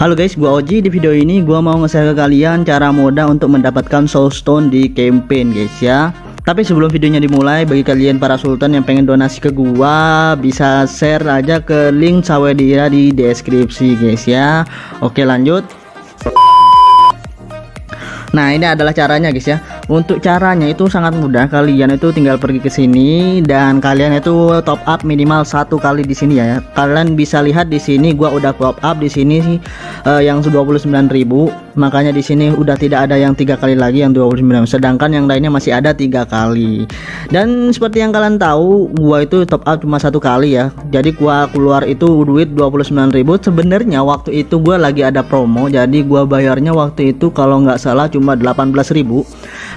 Halo guys, gua Oji. Di video ini gua mau nge-share ke kalian cara mudah untuk mendapatkan soul stone di campaign guys ya. Tapi sebelum videonya dimulai, bagi kalian para sultan yang pengen donasi ke gua, bisa share aja ke link Sawedia di deskripsi guys ya. Oke, lanjut. Nah, ini adalah caranya guys ya. Untuk caranya itu sangat mudah. Kalian itu tinggal pergi ke sini dan kalian itu top up minimal satu kali di sini ya. Kalian bisa lihat di sini gua udah top up di sini uh, yang 29.000. Makanya di sini udah tidak ada yang tiga kali lagi yang 29. Sedangkan yang lainnya masih ada tiga kali. Dan seperti yang kalian tahu, gua itu top up cuma satu kali ya. Jadi gua keluar itu duit 29.000. Sebenarnya waktu itu gua lagi ada promo. Jadi gua bayarnya waktu itu kalau nggak salah cuma 18.000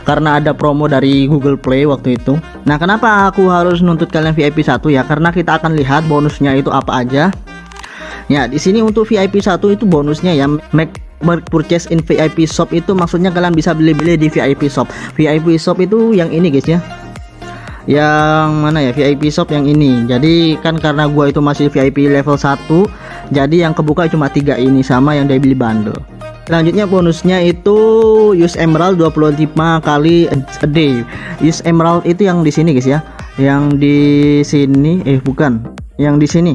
karena ada promo dari Google Play waktu itu. Nah, kenapa aku harus nuntut kalian VIP 1 ya? Karena kita akan lihat bonusnya itu apa aja. Ya, di sini untuk VIP 1 itu bonusnya ya make purchase in VIP shop itu maksudnya kalian bisa beli-beli di VIP shop. VIP shop itu yang ini guys ya. Yang mana ya VIP shop yang ini. Jadi kan karena gua itu masih VIP level 1, jadi yang kebuka cuma tiga ini sama yang dia beli bundle selanjutnya bonusnya itu use emerald 25 kali a day use emerald itu yang di sini guys ya yang di sini eh bukan yang di sini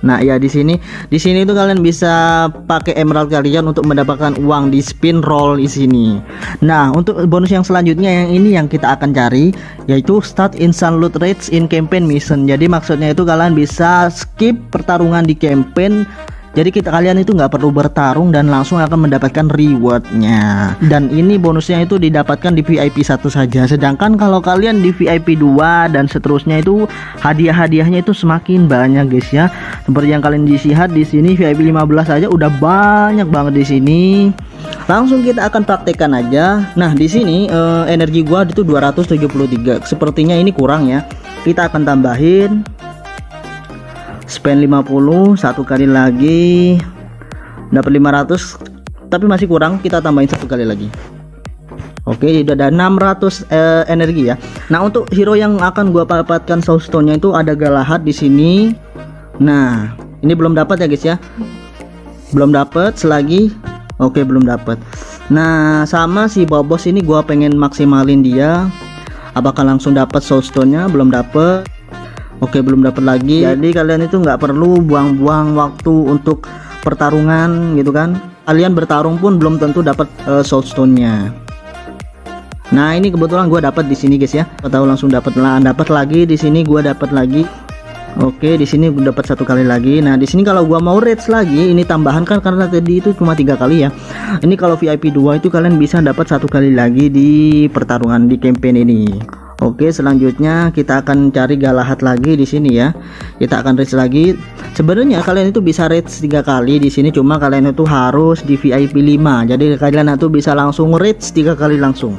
Nah, ya di sini, di sini itu kalian bisa pakai emerald kalian untuk mendapatkan uang di spin roll di sini. Nah, untuk bonus yang selanjutnya yang ini yang kita akan cari yaitu start instant loot rates in campaign mission. Jadi maksudnya itu kalian bisa skip pertarungan di campaign jadi kita kalian itu nggak perlu bertarung dan langsung akan mendapatkan rewardnya. Dan ini bonusnya itu didapatkan di VIP satu saja. Sedangkan kalau kalian di VIP 2 dan seterusnya itu hadiah-hadiahnya itu semakin banyak guys ya. Seperti yang kalian disihat di sini VIP 15 saja udah banyak banget di sini. Langsung kita akan praktekkan aja. Nah di sini eh, energi gua itu 273 sepertinya ini kurang ya. Kita akan tambahin spend 50 satu kali lagi dapat 500 tapi masih kurang kita tambahin satu kali lagi Oke, sudah ada 600 eh, energi ya. Nah, untuk hero yang akan gua dapatkan soulstone-nya itu ada Galahad di sini. Nah, ini belum dapat ya, guys ya. Belum dapat selagi. Oke, belum dapat. Nah, sama si Bobos ini gua pengen maksimalin dia. Apakah langsung dapat soulstone-nya? Belum dapat. Oke belum dapat lagi jadi kalian itu nggak perlu buang-buang waktu untuk pertarungan gitu kan kalian bertarung pun belum tentu dapat uh, soulstone nya nah ini kebetulan gue dapat di sini guys ya tahu langsung dapat lah dapat lagi di sini gue dapat lagi Oke, di sini gue dapat satu kali lagi. Nah, di sini kalau gua mau rates lagi, ini tambahan kan karena tadi itu cuma tiga kali ya. Ini kalau VIP 2 itu kalian bisa dapat satu kali lagi di pertarungan di campaign ini. Oke, selanjutnya kita akan cari Galahad lagi di sini ya. Kita akan reach lagi. Sebenarnya kalian itu bisa reach tiga kali di sini, cuma kalian itu harus di VIP 5. Jadi kalian itu bisa langsung reach tiga kali langsung.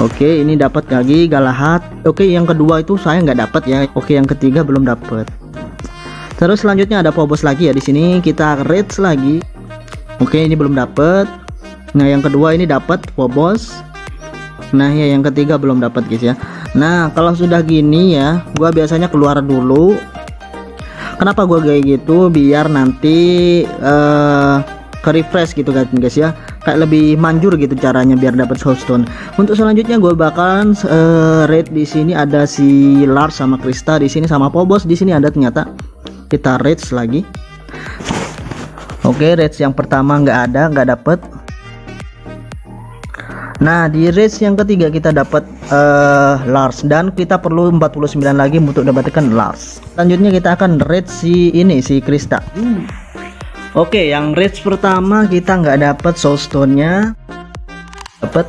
Oke, ini dapat lagi Galahad. Oke, yang kedua itu saya nggak dapat ya. Oke, yang ketiga belum dapat. Terus selanjutnya ada Pobos lagi ya di sini. Kita reach lagi. Oke, ini belum dapat. Nah, yang kedua ini dapat Pobos nah ya yang ketiga belum dapat guys ya. Nah kalau sudah gini ya gua biasanya keluar dulu. Kenapa gua kayak gitu? Biar nanti uh, ke refresh gitu guys ya. Kayak lebih manjur gitu caranya biar dapat soulstone untuk selanjutnya gue bakalan uh, rate di sini ada si Lars sama Krista di sini sama Pobos di sini ada ternyata. Kita rate lagi. Oke okay, rates yang pertama nggak ada nggak dapet Nah di race yang ketiga kita dapat uh, Lars dan kita perlu 49 lagi untuk dapatkan Lars. Selanjutnya kita akan race si ini si Krista. Hmm. Oke, okay, yang race pertama kita nggak dapat soulstone-nya. Dapat.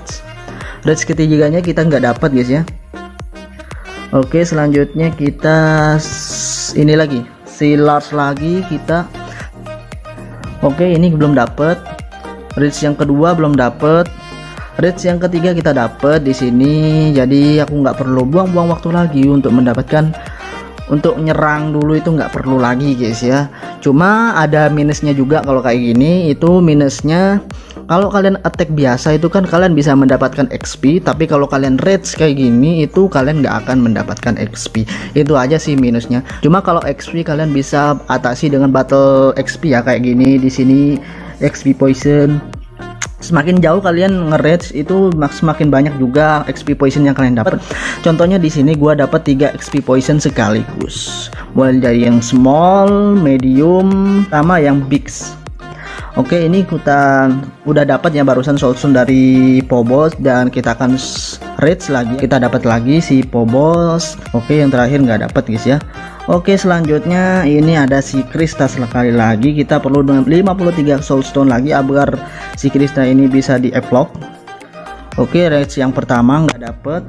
Race ketiganya kita nggak dapat guys ya. Oke, okay, selanjutnya kita ini lagi si Lars lagi kita. Oke, okay, ini belum dapat. Race yang kedua belum dapat Reds yang ketiga kita dapat di sini. Jadi aku nggak perlu buang-buang waktu lagi untuk mendapatkan untuk nyerang dulu itu nggak perlu lagi guys ya. Cuma ada minusnya juga kalau kayak gini itu minusnya kalau kalian attack biasa itu kan kalian bisa mendapatkan XP tapi kalau kalian rage kayak gini itu kalian nggak akan mendapatkan XP itu aja sih minusnya. Cuma kalau XP kalian bisa atasi dengan battle XP ya kayak gini di sini. XP poison semakin jauh kalian nge itu semakin banyak juga XP poison yang kalian dapat. Contohnya di sini gua dapat 3 XP poison sekaligus. Mulai dari yang small, medium, sama yang big. Oke, ini kita udah dapat ya barusan soulstone dari Pobos dan kita akan rage lagi. Kita dapat lagi si Pobos. Oke, yang terakhir nggak dapat guys ya. Oke selanjutnya ini ada si Krista sekali lagi. Kita perlu dengan 53 soulstone lagi agar si Krista ini bisa di epilogue Oke race yang pertama nggak dapet.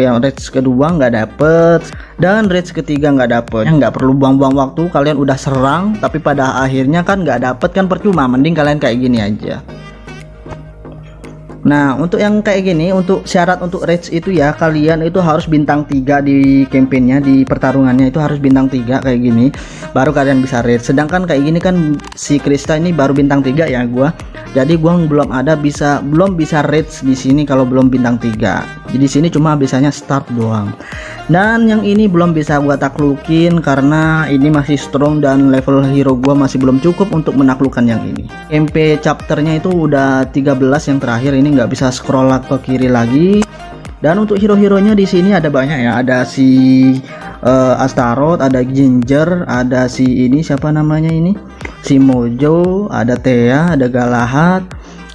Yang race kedua nggak dapet. Dan race ketiga nggak dapet. Nggak perlu buang-buang waktu kalian udah serang tapi pada akhirnya kan nggak dapet kan percuma. Mending kalian kayak gini aja Nah untuk yang kayak gini untuk syarat untuk rage itu ya kalian itu harus bintang 3 di campaignnya di pertarungannya itu harus bintang 3 kayak gini baru kalian bisa rage sedangkan kayak gini kan si Krista ini baru bintang 3 ya gua. Jadi gua belum ada bisa belum bisa rage di sini kalau belum bintang 3 jadi sini cuma biasanya start doang. Dan yang ini belum bisa gua taklukin karena ini masih strong dan level hero gua masih belum cukup untuk menaklukkan yang ini. MP chapternya itu udah 13 yang terakhir ini nggak bisa scroll ke kiri lagi. Dan untuk hero-heronya di sini ada banyak ya. Ada si uh, Astaroth ada Ginger ada si ini siapa namanya ini? Si Mojo ada Thea ada Galahad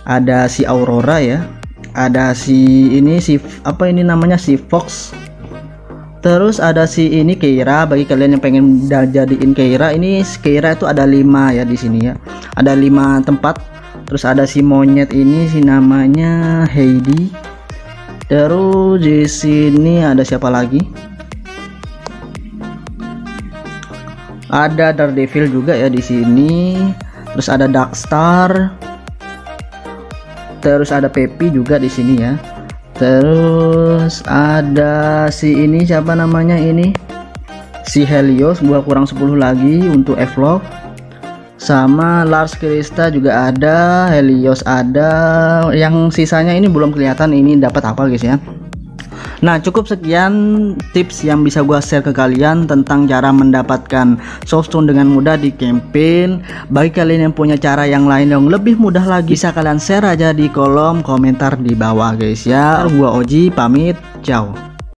ada si Aurora ya. Ada si ini si apa ini namanya? Si Fox. Terus ada si ini Keira. Bagi kalian yang pengen jadiin Keira ini Keira itu ada lima ya di sini ya. Ada lima tempat terus ada si monyet ini si namanya Heidi. Terus di sini ada siapa lagi? Ada Daredevil juga ya di sini. Terus ada Darkstar. Terus ada Peppy juga di sini ya. Terus ada si ini siapa namanya ini? Si Helios gua kurang 10 lagi untuk Evlog sama Lars Krista juga ada Helios ada. Yang sisanya ini belum kelihatan ini dapat apa guys ya? Nah cukup sekian tips yang bisa gua share ke kalian tentang cara mendapatkan soulstone dengan mudah di campaign. Bagi kalian yang punya cara yang lain yang lebih mudah lagi bisa kalian share aja di kolom komentar di bawah guys ya. Gua Oji pamit. Ciao